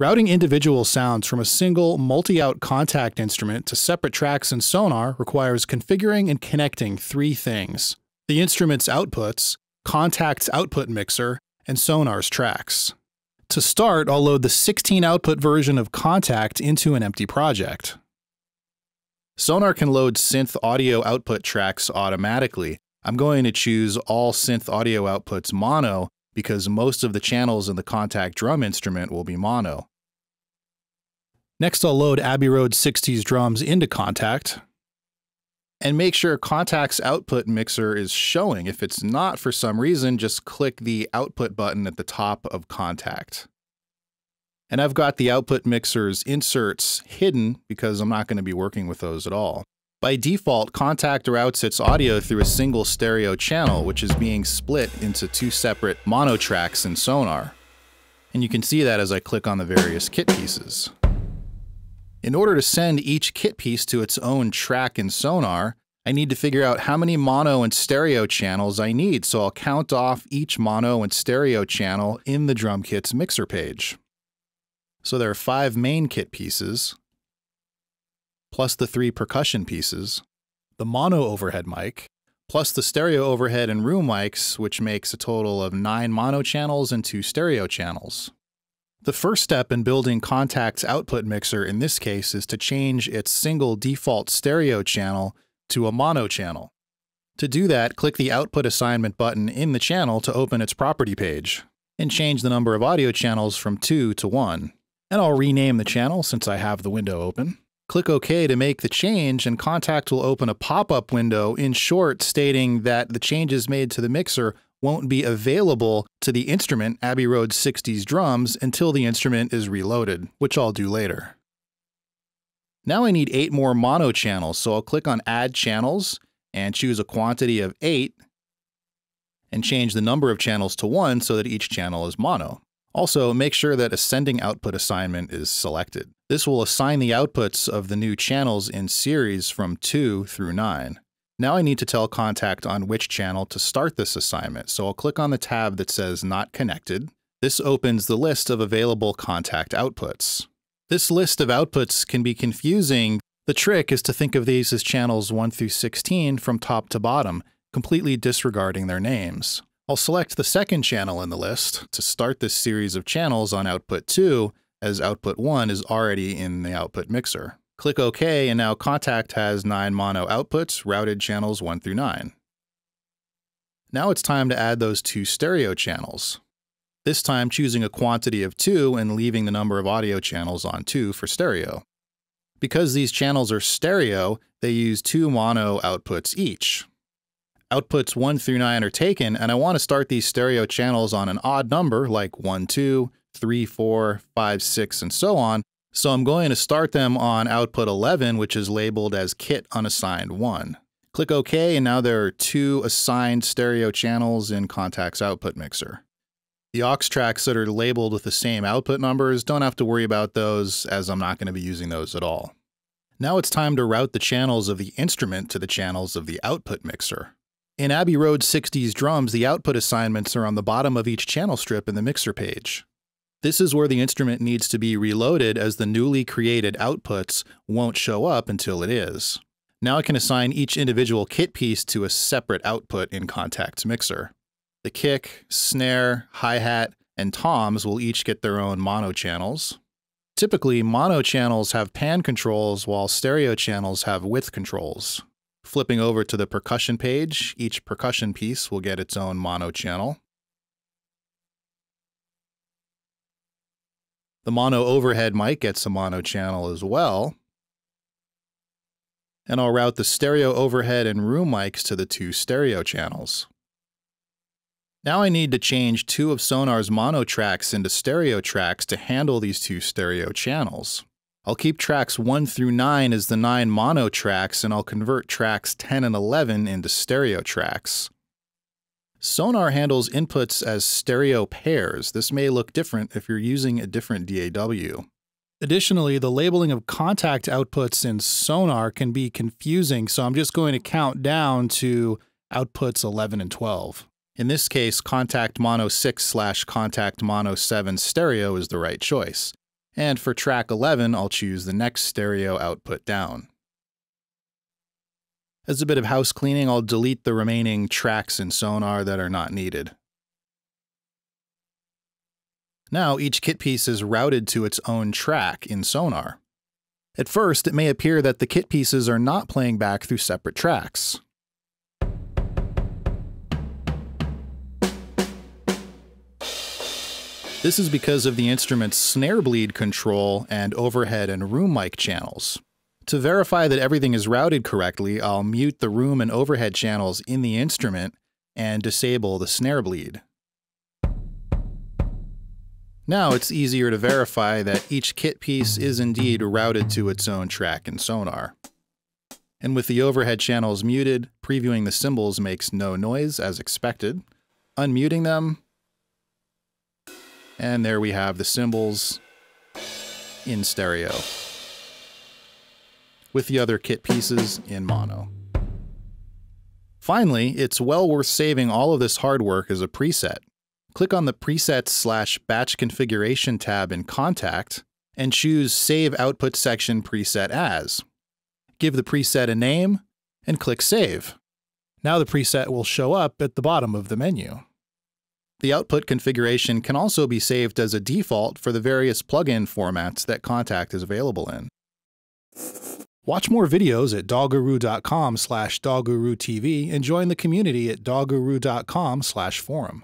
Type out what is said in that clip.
Routing individual sounds from a single multi out Kontakt instrument to separate tracks in Sonar requires configuring and connecting three things the instrument's outputs, Kontakt's output mixer, and Sonar's tracks. To start, I'll load the 16 output version of Kontakt into an empty project. Sonar can load synth audio output tracks automatically. I'm going to choose all synth audio outputs mono because most of the channels in the Kontakt drum instrument will be mono. Next, I'll load Abbey Road 60s drums into Kontakt and make sure Kontakt's output mixer is showing. If it's not for some reason, just click the output button at the top of Kontakt. And I've got the output mixer's inserts hidden because I'm not going to be working with those at all. By default, Kontakt routes its audio through a single stereo channel, which is being split into two separate mono tracks in Sonar. And you can see that as I click on the various kit pieces. In order to send each kit piece to its own track in Sonar, I need to figure out how many mono and stereo channels I need, so I'll count off each mono and stereo channel in the drum kit's mixer page. So there are five main kit pieces, plus the three percussion pieces, the mono overhead mic, plus the stereo overhead and room mics, which makes a total of nine mono channels and two stereo channels. The first step in building Kontakt's output mixer in this case is to change its single default stereo channel to a mono channel. To do that, click the Output Assignment button in the channel to open its property page, and change the number of audio channels from 2 to 1. And I'll rename the channel since I have the window open. Click OK to make the change, and Kontakt will open a pop up window in short stating that the changes made to the mixer won't be available to the instrument Abbey Road 60s drums until the instrument is reloaded, which I'll do later. Now I need 8 more mono channels, so I'll click on Add Channels and choose a quantity of 8 and change the number of channels to 1 so that each channel is mono. Also, make sure that Ascending Output Assignment is selected. This will assign the outputs of the new channels in series from 2 through 9. Now I need to tell Kontakt on which channel to start this assignment, so I'll click on the tab that says Not Connected. This opens the list of available Kontakt outputs. This list of outputs can be confusing. The trick is to think of these as channels 1 through 16 from top to bottom, completely disregarding their names. I'll select the second channel in the list to start this series of channels on output 2, as output 1 is already in the output mixer. Click OK, and now Kontakt has 9 mono outputs, routed channels 1 through 9. Now it's time to add those two stereo channels. This time choosing a quantity of 2 and leaving the number of audio channels on 2 for stereo. Because these channels are stereo, they use two mono outputs each. Outputs 1 through 9 are taken, and I want to start these stereo channels on an odd number like 1, 2, 3, 4, 5, 6, and so on, so I'm going to start them on output 11, which is labeled as kit unassigned 1. Click OK, and now there are two assigned stereo channels in Kontakt's output mixer. The aux tracks that are labeled with the same output numbers, don't have to worry about those as I'm not going to be using those at all. Now it's time to route the channels of the instrument to the channels of the output mixer. In Abbey Road 60s drums, the output assignments are on the bottom of each channel strip in the mixer page. This is where the instrument needs to be reloaded as the newly created outputs won't show up until it is. Now I can assign each individual kit piece to a separate output in Kontakt's mixer. The kick, snare, hi-hat, and toms will each get their own mono channels. Typically, mono channels have pan controls while stereo channels have width controls. Flipping over to the percussion page, each percussion piece will get its own mono channel. The mono overhead mic gets a mono channel as well. And I'll route the stereo overhead and room mics to the two stereo channels. Now I need to change two of Sonar's mono tracks into stereo tracks to handle these two stereo channels. I'll keep tracks 1 through 9 as the 9 mono tracks, and I'll convert tracks 10 and 11 into stereo tracks. Sonar handles inputs as stereo pairs. This may look different if you're using a different DAW. Additionally, the labeling of Kontakt outputs in Sonar can be confusing, so I'm just going to count down to outputs 11 and 12. In this case, Kontakt Mono 6 slash Kontakt Mono 7 stereo is the right choice. And for track 11, I'll choose the next stereo output down. As a bit of house cleaning, I'll delete the remaining tracks in Sonar that are not needed. Now each kit piece is routed to its own track in Sonar. At first, it may appear that the kit pieces are not playing back through separate tracks. This is because of the instrument's snare bleed control and overhead and room mic channels. To verify that everything is routed correctly, I'll mute the room and overhead channels in the instrument and disable the snare bleed. Now it's easier to verify that each kit piece is indeed routed to its own track in Sonar. And with the overhead channels muted, previewing the cymbals makes no noise as expected. Unmuting them and there we have the cymbals in stereo with the other kit pieces in mono. Finally, it's well worth saving all of this hard work as a preset. Click on the Presets slash Batch Configuration tab in Kontakt and choose Save Output Section Preset As. Give the preset a name and click Save. Now the preset will show up at the bottom of the menu. The output configuration can also be saved as a default for the various plugin formats that Kontakt is available in. Watch more videos at dawguru.com slash dawgurutv and join the community at dawguru.com slash forum.